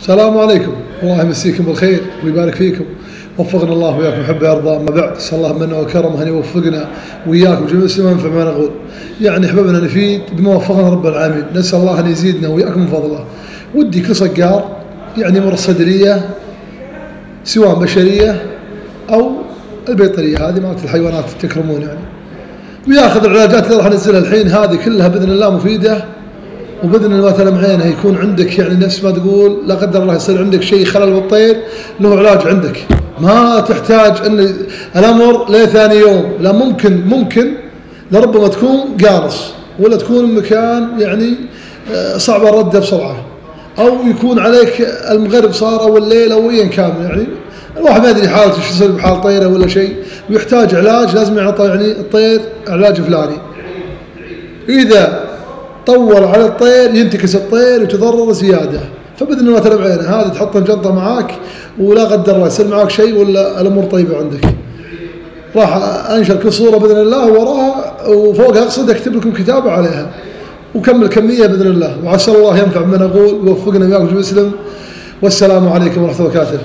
السلام عليكم. الله يمسيكم بالخير ويبارك فيكم. وفقنا الله وياكم حب يرضى أما بعد أسأل الله منه وكرمه أن يوفقنا وياكم جميع المسلمين ينفع ما نقول. يعني احبابنا نفيد بما وفقنا رب العالمين. نسأل الله أن يزيدنا وياكم من فضله. ودي كل صقار يعني يمر الصدريه سواء بشرية أو البيطرية. هذه مالت الحيوانات تكرمون يعني. وياخذ العلاجات اللي راح ننزلها الحين. هذه كلها بإذن الله مفيدة. وباذن الله تعالى معينه يكون عندك يعني نفس ما تقول لا قدر الله يصير عندك شيء خلل بالطير له علاج عندك. ما تحتاج أن الأمر لثاني يوم. لا ممكن ممكن لربما تكون قارص ولا تكون مكان يعني آه، صعب الرده بسرعة. أو يكون عليك المغرب صار أو الليل أو ايا كان يعني. الواحد ما يدري حالته شو يصير بحال طيرة ولا شيء. ويحتاج علاج لازم يعطى يعني الطير علاج فلاني. إذا طول على الطير ينتكس الطير وتضرر زيادة. فبإذن الله تعالى بعينه. هذه تحطها بجنطه معاك ولا قدر الله يصير معاك شيء ولا الأمور طيبة عندك. راح انشر كل صوره بإذن الله وراها وفوقها أقصد أكتب لكم كتابه عليها. وكمل كمية بإذن الله. وعسى الله ينفع بما نقول ويوفقنا وياكم مسلم والسلام عليكم ورحمة الله وبركاته.